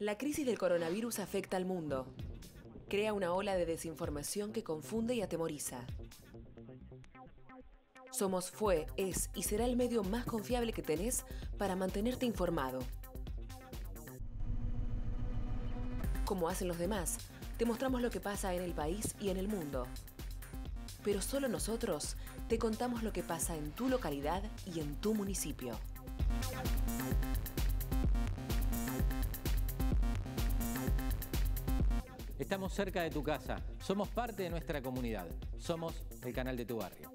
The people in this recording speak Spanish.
La crisis del coronavirus afecta al mundo. Crea una ola de desinformación que confunde y atemoriza. Somos fue, es y será el medio más confiable que tenés para mantenerte informado. Como hacen los demás, te mostramos lo que pasa en el país y en el mundo. Pero solo nosotros te contamos lo que pasa en tu localidad y en tu municipio. Estamos cerca de tu casa, somos parte de nuestra comunidad, somos el canal de tu barrio.